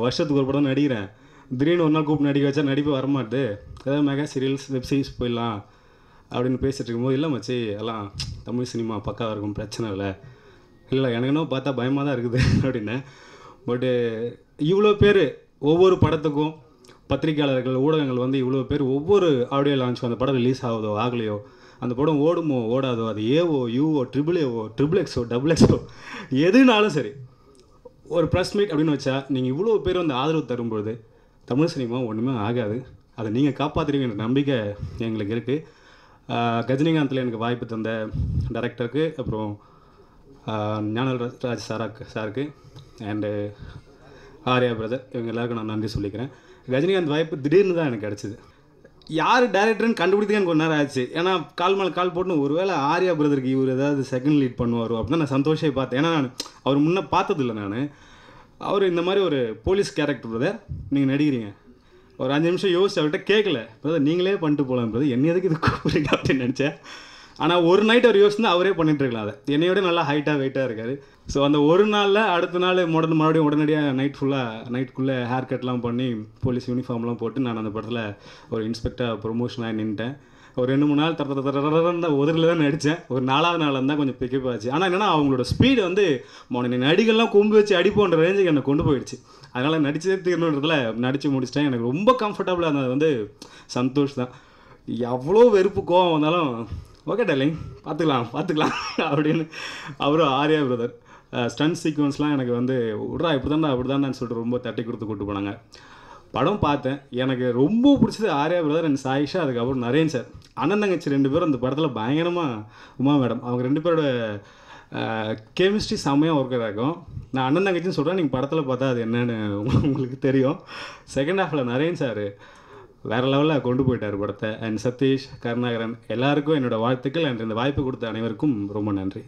வருஷத்துக்கு ஒரு படம் நடிக்கிறேன். திடீர்னு ஒரு நாள் கூப்பிட்டு நடிக்க வச்சா நடிப்பு வரமாட்டு ஏதாவது மெகா சீரியல்ஸ் வெப் சீரிஸ் போயிடலாம் அப்படின்னு பேசிகிட்டு இருக்கும்போது இல்லை மச்சி எல்லாம் தமிழ் சினிமா பக்காவாக இருக்கும் பிரச்சனை இல்லை. இல்லை எனக்கு இன்னும் பார்த்தா பயமாக தான் இருக்குது அப்படின்னு. பட்டு இவ்வளோ பேர் ஒவ்வொரு படத்துக்கும் பத்திரிக்கையாளர்கள் ஊடகங்கள் வந்து இவ்வளோ பேர் ஒவ்வொரு ஆடியோ லான்ச் அந்த படம் ரிலீஸ் ஆகுதோ ஆகலையோ அந்த படம் ஓடுமோ ஓடாதோ அது ஏவோ யூஓ ட்ரிபிள் ஏவோ ட்ரிபிள் எக்ஸோ டபுள் எக்ஸோ எதுனாலும் சரி ஒரு ப்ரெஸ் மீட் அப்படின்னு வச்சா நீங்கள் இவ்வளோ பேர் வந்து ஆதரவு தரும்பொழுது தமிழ் சினிமா ஒன்றுமே ஆகாது. அதை நீங்கள் காப்பாற்றுறீங்கன்ற நம்பிக்கை எங்களுக்கு இருக்குது கஜினிகாந்தில் எனக்கு வாய்ப்பு தந்த டைரக்டருக்கு அப்புறம் ஞானராஜ் சாராக்கு சாருக்கு அண்டு ஆர்யா பிரதர் இவங்க எல்லாருக்கும் நான் நன்றி சொல்லிக்கிறேன். ரஜினிகாந்த் வாய்ப்பு திடீர்னு தான் எனக்கு கிடச்சிது. யார் டேரக்டர்னு கண்டுபிடிக்க எனக்கு ஒரு நேரம் ஆச்சு. ஏன்னா கால் மேலே கால் போட்டு ஒருவேளை ஆர்யா பிரதருக்கு இவர் ஏதாவது செகண்ட் லீட் பண்ணுவார் அப்படின்னு நான் சந்தோஷம் பார்த்தேன். ஏன்னா நான் அவர் முன்னே பார்த்ததில்ல நான். அவர் இந்த மாதிரி ஒரு போலீஸ் கேரக்டர் பிரதர் நீங்கள் நடிக்கிறீங்க. ஒரு அஞ்சு நிமிஷம் யோசிச்சு அவர்கிட்ட கேட்கல. பிரதர் நீங்களே பண்ணிட்டு போகலாம் பிரதர் என்ன எதுக்கு இது கூப்பிடுங்க அப்படின்னு நினச்சேன். ஆனால் ஒரு நைட் அவர் யோசிச்சு அவரே பண்ணிட்டு இருக்கலாம் அதை. என்னையோட நல்லா ஹைட்டாக வெயிட்டாக இருக்காரு. ஸோ அந்த ஒரு நாளில் அடுத்த நாள் உடனே மறுபடியும் உடனடியாக நைட் ஃபுல்லாக நைட்டுக்குள்ளே ஹேர் கட்லாம் பண்ணி போலீஸ் யூனிஃபார்ம்லாம் போட்டு நான் அந்த படத்தில் ஒரு இன்ஸ்பெக்டர் ப்ரொமோஷனாக நின்ட்டேன் ஒரு ரெண்டு மூணு நாள் தர தர தர உதரில் தான் நடித்தேன் ஒரு நாலாவது நாள் இருந்தால் கொஞ்சம் பிக்கப் ஆச்சு. ஆனால் என்னன்னா அவங்களோட ஸ்பீடு வந்து மோன நடிகள்லாம் கொம்பு வச்சு அடிப்போன்ற ரேஞ்சுக்கு என்னை கொண்டு போயிடுச்சு. அதனால் நடிச்சதே தீரணுன்றதுல நடித்து முடிச்சிட்டேன். எனக்கு ரொம்ப கம்ஃபர்டபுளாக இருந்தது. வந்து சந்தோஷ் தான். எவ்வளோ வெறுப்பு கோவம் வந்தாலும் ஓகே டார்லிங் பார்த்துக்கலாம் பார்த்துக்கலாம். அப்படின்னு அவரும் ஆர்யா பிரதர் ஸ்டன் சீக்வன்ஸ்லாம் எனக்கு வந்து விட்றா இப்படி தான் அப்படி தான் சொல்லிட்டு ரொம்ப தட்டி கொடுத்து கூட்டு போனாங்க. படம் பார்த்தேன். எனக்கு ரொம்ப பிடிச்சது ஆர்யா பிரதர் அண்ட் சாயிஷா அதுக்கப்புறம் நரேன் சார் அண்ணன் தங்கச்சி ரெண்டு பேரும் அந்த படத்தில் பயங்கரமாக உமா மேடம் அவங்க ரெண்டு பேரோட கெமிஸ்ட்ரி செம்மையாக ஒர்க்கராக ஆகும். நான் அண்ணன் தங்கச்சின்னு சொல்கிறேன் நீங்கள் படத்தில் பார்த்தா அது என்னென்னு உங்களுக்கு தெரியும். செகண்ட் ஹாஃபில் நரேன் சார் வேறு லெவலில் கொண்டு போயிட்டார் படத்தை. அண்ட் சதீஷ் கருணாகரன் எல்லாருக்கும் என்னோட வாழ்த்துக்கள். அண்ட் இந்த வாய்ப்பு கொடுத்த அனைவருக்கும் ரொம்ப நன்றி.